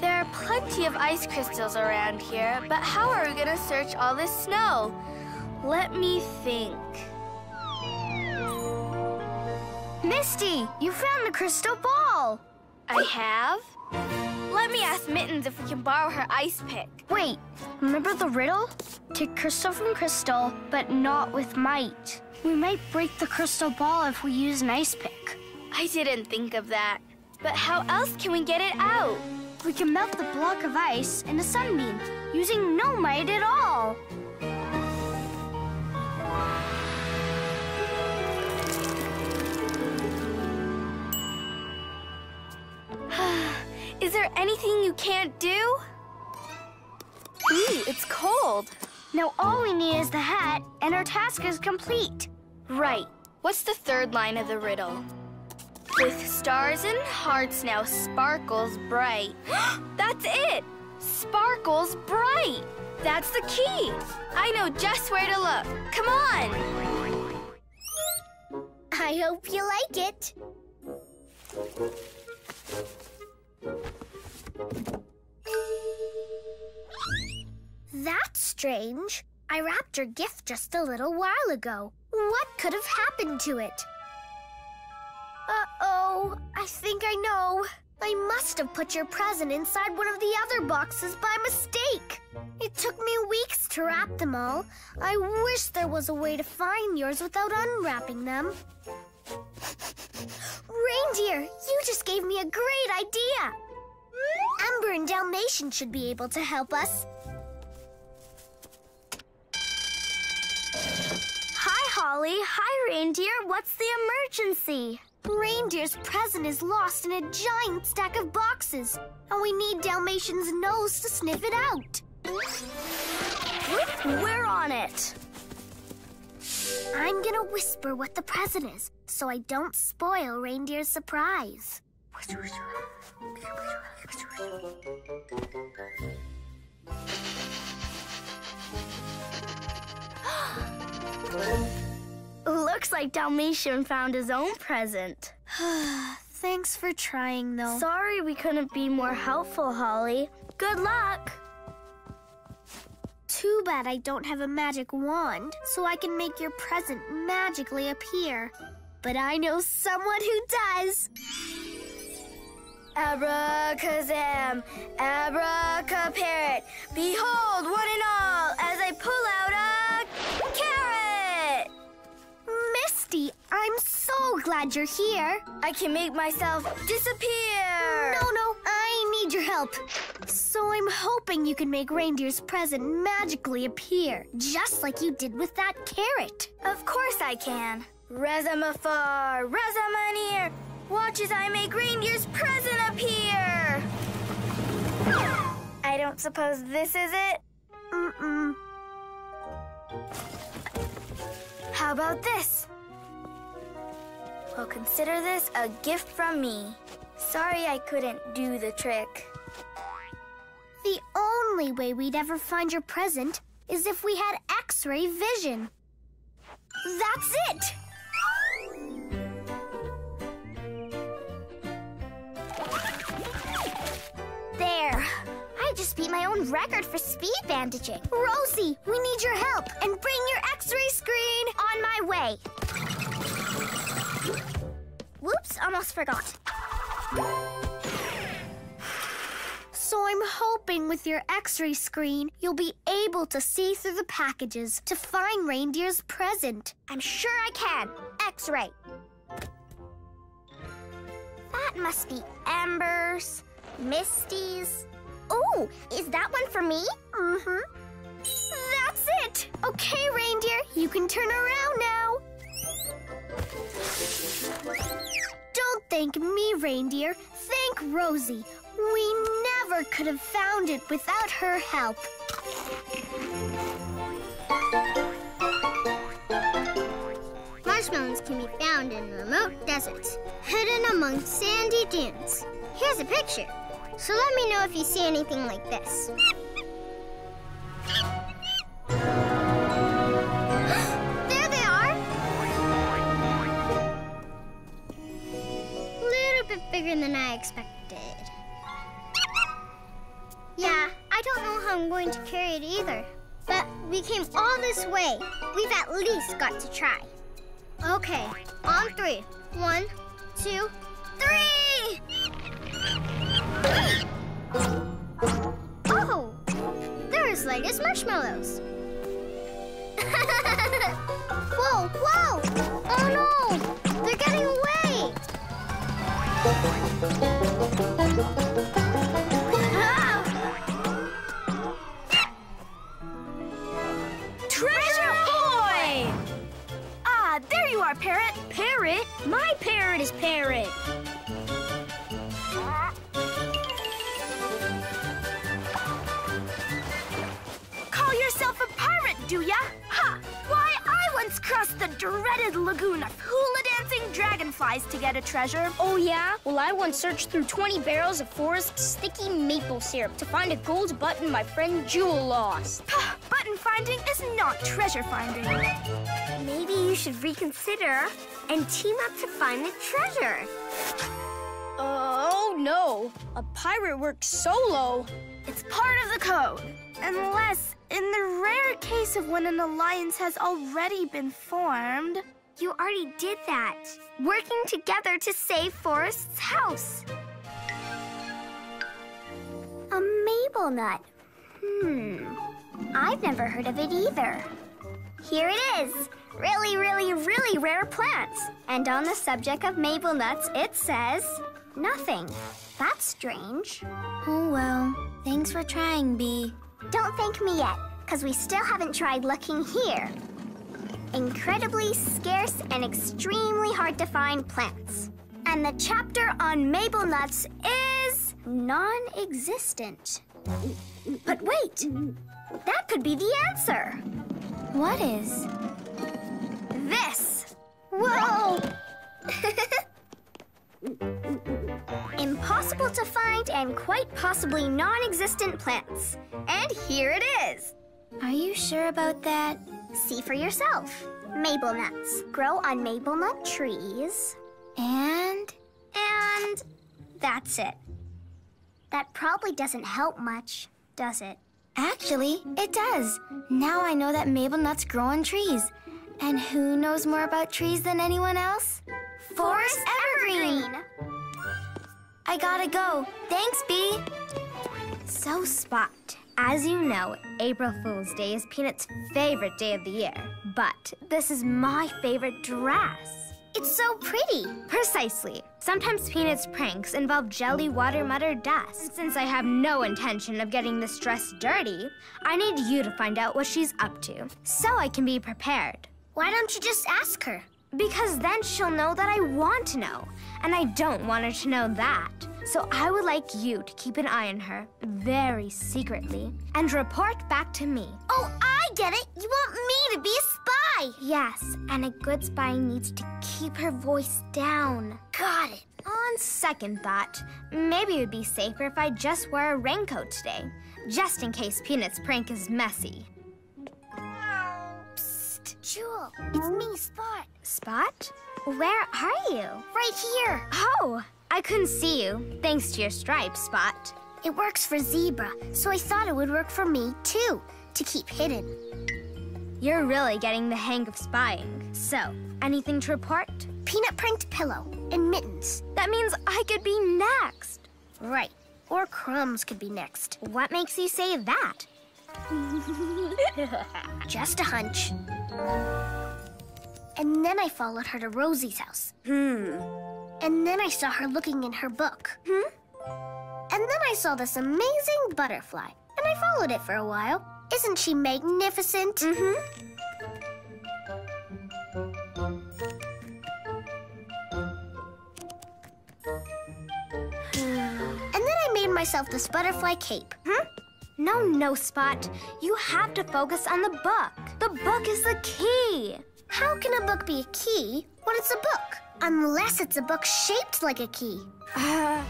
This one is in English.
There are plenty of ice crystals around here, but how are we gonna search all this snow? Let me think. Misty, you found the crystal ball. I have? Let me ask Mittens if we can borrow her ice pick. Wait, remember the riddle? Take crystal from crystal, but not with might. We might break the crystal ball if we use an ice pick. I didn't think of that. But how else can we get it out? We can melt the block of ice in a sunbeam using no might at all. Is there anything you can't do? Ooh, it's cold. Now all we need is the hat, and our task is complete. Right. What's the third line of the riddle? With stars and hearts now sparkles bright. That's it! Sparkles bright! That's the key! I know just where to look. Come on! I hope you like it. That's strange. I wrapped your gift just a little while ago. What could have happened to it? I know. I must have put your present inside one of the other boxes by mistake. It took me weeks to wrap them all. I wish there was a way to find yours without unwrapping them. Reindeer, you just gave me a great idea. Ember and Dalmatian should be able to help us. Hi, Holly. Hi, Reindeer. What's the emergency? Reindeer's present is lost in a giant stack of boxes, and we need Dalmatian's nose to sniff it out. We're on it. I'm gonna whisper what the present is, so I don't spoil Reindeer's surprise. Looks like Dalmatian found his own present. Thanks for trying, though. Sorry we couldn't be more helpful, Holly. Good luck! Too bad I don't have a magic wand, so I can make your present magically appear. But I know someone who does. Abracazam, abracaparrot, behold what and glad you're here. I can make myself disappear! No, no, I need your help. So I'm hoping you can make Reindeer's present magically appear, just like you did with that carrot. Of course I can. Rezamafar, Rezamanir, watch as I make reindeer's present appear! I don't suppose this is it? Mm-mm. How about this? Well, consider this a gift from me. Sorry I couldn't do the trick. The only way we'd ever find your present is if we had X-ray vision. That's it! There. I just beat my own record for speed bandaging. Rosie, we need your help. And bring your X-ray screen. On my way. Whoops, almost forgot. So I'm hoping with your x-ray screen, you'll be able to see through the packages to find Reindeer's present. I'm sure I can. X-ray. That must be Ember's, Misty's. Oh, is that one for me? Mm-hmm. That's it! Okay, Reindeer, you can turn around now. Thank me, Reindeer. Thank Rosie. We never could have found it without her help. Marshmallows can be found in remote deserts, hidden among sandy dunes. Here's a picture. So let me know if you see anything like this. Bigger than I expected. Yeah, I don't know how I'm going to carry it either. But we came all this way. We've at least got to try. Okay, on three. One, two, three! Oh, they're as light as marshmallows. whoa, whoa! Oh Treasure Boy! Ah, there you are, Parrot. Parrot? My parrot is Parrot. Call yourself a pirate, do ya? Ha! Why, I once crossed the dreaded lagoon of dragonflies to get a treasure. Oh, yeah? Well, I once searched through 20 barrels of forest sticky maple syrup to find a gold button my friend Jewel lost. Button finding is not treasure finding. Maybe you should reconsider and team up to find the treasure. Oh, no. A pirate works solo. It's part of the code. Unless, in the rare case of when an alliance has already been formed, You already did that. Working together to save Forest's house. A maple nut. Hmm. I've never heard of it either. Here it is. Really, really, really rare plants. And on the subject of maple nuts, it says nothing. That's strange. Oh well. Thanks for trying, Bea. Don't thank me yet, because we still haven't tried looking here incredibly scarce and extremely hard to find plants. And the chapter on maple nuts is non-existent. But wait, that could be the answer. What is? This. Whoa! Impossible to find and quite possibly non-existent plants. And here it is. Are you sure about that? See for yourself. Maple nuts grow on maple nut trees. And? And that's it. That probably doesn't help much, does it? Actually, it does. Now I know that maple nuts grow on trees. And who knows more about trees than anyone else? Forest Evergreen! I gotta go. Thanks, Bea. So, Spot, as you know, April Fool's Day is Peanut's favorite day of the year. But this is my favorite dress. It's so pretty. Precisely. Sometimes Peanut's pranks involve jelly, water, mud, or dust. Since I have no intention of getting this dress dirty, I need you to find out what she's up to, so I can be prepared. Why don't you just ask her? Because then she'll know that I want to know, and I don't want her to know that. So I would like you to keep an eye on her, very secretly, and report back to me. Oh, I get it. You want me to be a spy. Yes, and a good spy needs to keep her voice down. Got it. On second thought, maybe it would be safer if I just wear a raincoat today, just in case Peanut's prank is messy. Jewel. It's me, Spot. Spot? Where are you? Right here. Oh, I couldn't see you, thanks to your stripes, Spot. It works for Zebra, so I thought it would work for me, too, to keep hidden. You're really getting the hang of spying. So, anything to report? Peanut pranked pillow and mittens. That means I could be next. Right. Or crumbs could be next. What makes you say that? Just a hunch. And then I followed her to Rosie's house. Hmm. And then I saw her looking in her book. Hmm? And then I saw this amazing butterfly. And I followed it for a while. Isn't she magnificent? Mm-hmm. And then I made myself this butterfly cape. Hmm? No, no, Spot. You have to focus on the book. The book is the key. How can a book be a key when it's a book? Unless it's a book shaped like a key. Uh,